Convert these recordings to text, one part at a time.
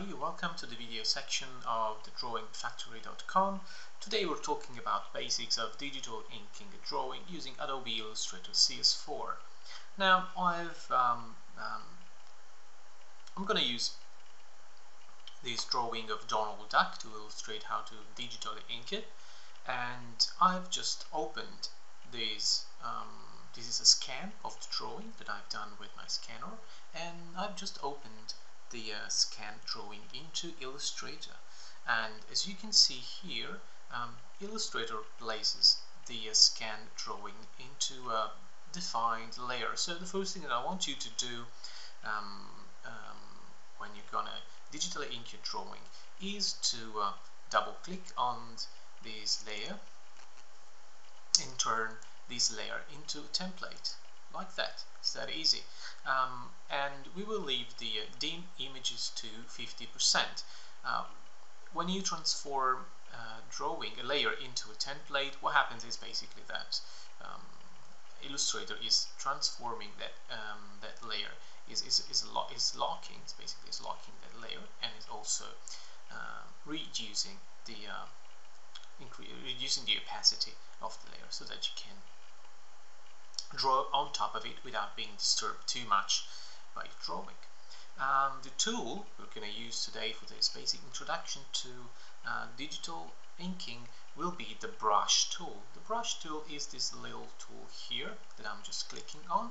everybody, welcome to the video section of the drawingfactory.com. Today we're talking about basics of digital inking a drawing using Adobe Illustrator CS4. Now I've um, um, I'm gonna use this drawing of Donald Duck to illustrate how to digitally ink it and I've just opened this um, this is a scan of the drawing that I've done with my scanner and I've just opened the uh, scan drawing into Illustrator. And as you can see here um, Illustrator places the uh, scan drawing into a defined layer. So the first thing that I want you to do um, um, when you're gonna digitally ink your drawing is to uh, double click on this layer and turn this layer into a template like that it's that easy um, and we will leave the uh, dim images to 50%. Uh, when you transform uh, drawing a layer into a template, what happens is basically that um, Illustrator is transforming that um, that layer is is is, lo is locking. It's basically is locking that layer and is also uh, reducing the uh, reducing the opacity of the layer so that you can draw on top of it without being disturbed too much by drawing. Um, the tool we're going to use today for this basic introduction to uh, digital inking will be the brush tool. The brush tool is this little tool here that I'm just clicking on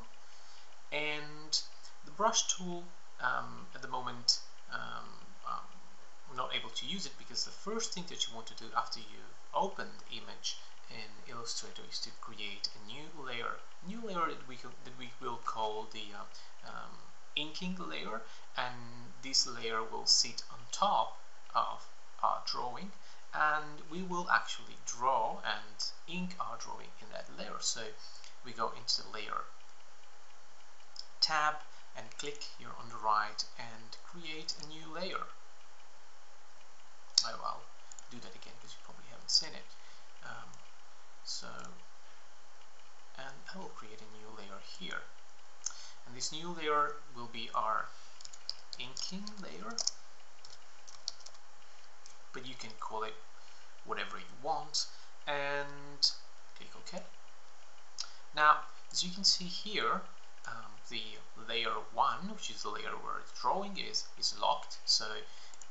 and the brush tool um, at the moment um, um I'm not able to use it because the first thing that you want to do after you open the image in Illustrator is to create a new layer, new layer that we, that we will call the uh, um, inking layer and this layer will sit on top of our drawing and we will actually draw and ink our drawing in that layer. So we go into the layer tab and click here on the right and create a new layer. Oh, I'll do that again because you probably haven't seen it. Um, so and I will create a new layer here and this new layer will be our inking layer but you can call it whatever you want. And click OK. Now as you can see here um, the layer 1 which is the layer where the drawing is is locked. So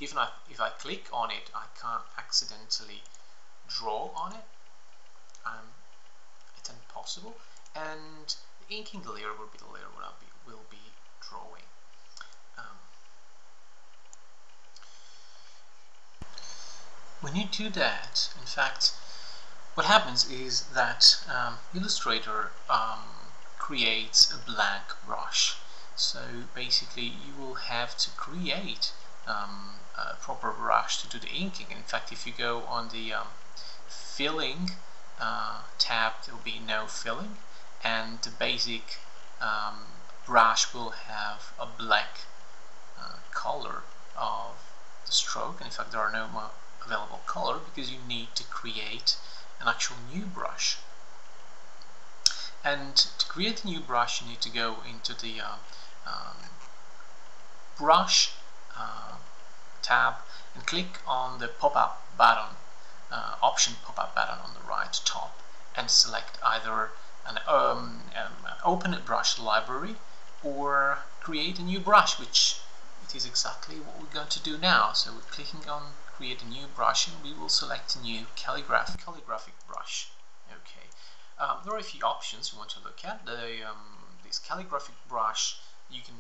even if, if I click on it I can't accidentally draw on it. Um, it's impossible. And the inking layer will be the layer where I will be drawing when you do that in fact what happens is that um, Illustrator um, creates a blank brush. So basically you will have to create um, a proper brush to do the inking. In fact if you go on the um, filling uh, tab there will be no filling and the basic um, brush will have a black uh, color of the stroke. And in fact there are no more available color because you need to create an actual new brush. And to create a new brush you need to go into the uh, um, brush uh, tab and click on the pop-up button uh, option pop-up button on the right top and select either an um, um, open brush library or create a new brush which it is exactly what we're going to do now. So we're clicking on create a new brush and we will select a new calligraph calligraphic brush. Okay. Um, there are a few options you want to look at. The um, this calligraphic brush you can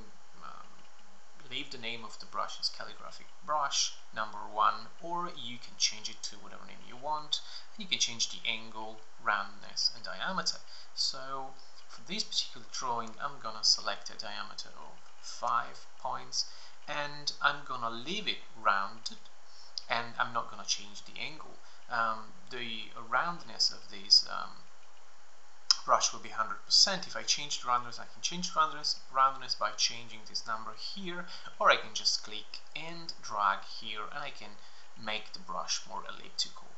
leave the name of the brush as calligraphic brush number one or you can change it to whatever name you want. And you can change the angle roundness and diameter. So for this particular drawing I'm gonna select a diameter of five points and I'm gonna leave it rounded and I'm not gonna change the angle um, the roundness of these um, brush will be 100%. If I change the roundness, I can change roundness, roundness by changing this number here, or I can just click and drag here, and I can make the brush more elliptical.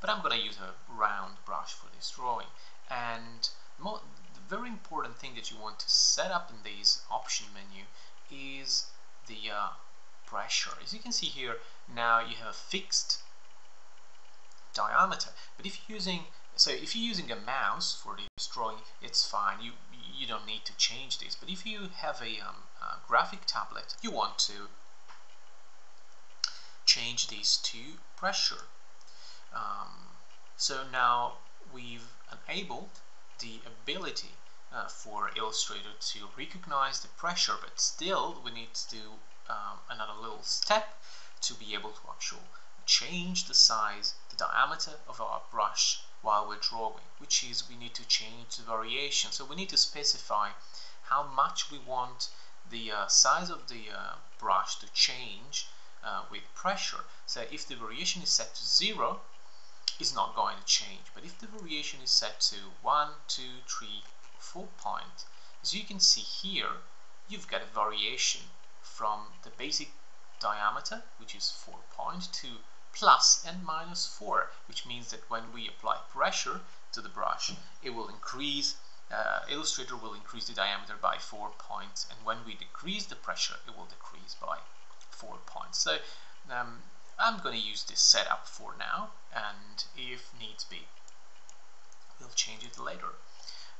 But I'm going to use a round brush for this drawing. And the very important thing that you want to set up in this option menu is the uh, pressure. As you can see here, now you have a fixed diameter. But if you're using so if you're using a mouse for this drawing, it's fine. You you don't need to change this. But if you have a, um, a graphic tablet, you want to change this to pressure. Um, so now we've enabled the ability uh, for Illustrator to recognize the pressure, but still we need to um, another little step to be able to actually change the size, the diameter of our brush while we're drawing, which is we need to change the variation. So we need to specify how much we want the uh, size of the uh, brush to change uh, with pressure. So if the variation is set to zero, it's not going to change. But if the variation is set to one, two, three, four point, as you can see here, you've got a variation from the basic diameter, which is 4 point, to plus and minus 4, which means that when we apply pressure to the brush, it will increase, uh, Illustrator will increase the diameter by 4 points, and when we decrease the pressure, it will decrease by 4 points. So um, I'm going to use this setup for now, and if needs be, we'll change it later.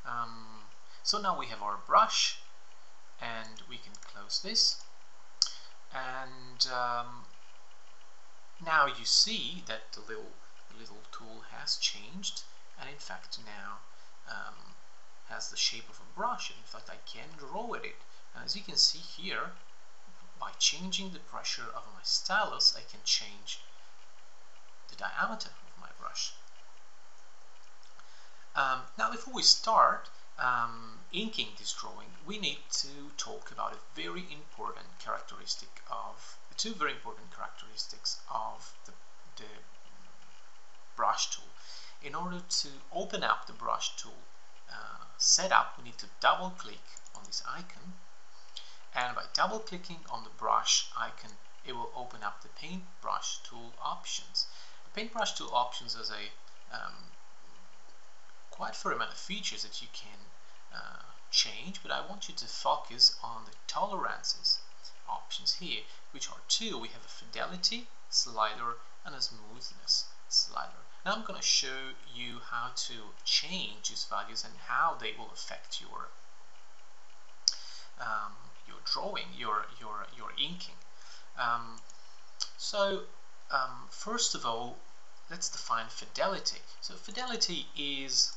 Um, so now we have our brush, and we can close this. And um, now you see that the little, little tool has changed, and in fact now um, has the shape of a brush. In fact, I can draw with it. And as you can see here, by changing the pressure of my stylus, I can change the diameter of my brush. Um, now before we start um, inking this drawing, we need to talk about a very important characteristic of, the two very important characteristics of the, the brush tool. In order to open up the brush tool uh, setup, we need to double click on this icon and by double clicking on the brush icon it will open up the paintbrush tool options. The paintbrush tool options is a um, quite fair amount of features that you can uh, change but I want you to focus on the tolerances options here which are two. We have a fidelity slider and a smoothness slider. Now I'm going to show you how to change these values and how they will affect your um, your drawing, your your your inking. Um, so um, first of all, let's define fidelity. So fidelity is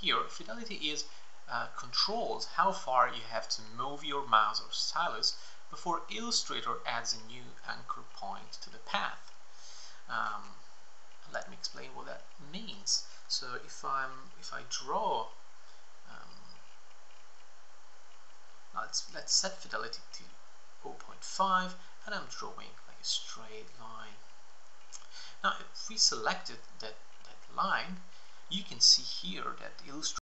here. Fidelity is uh, controls how far you have to move your mouse or stylus before Illustrator adds a new anchor point to the path. Um, let me explain what that means. So if I'm if I draw let's, let's set fidelity to 0.5 and I'm drawing like a straight line. Now if we selected that, that line, you can see here that Illustrator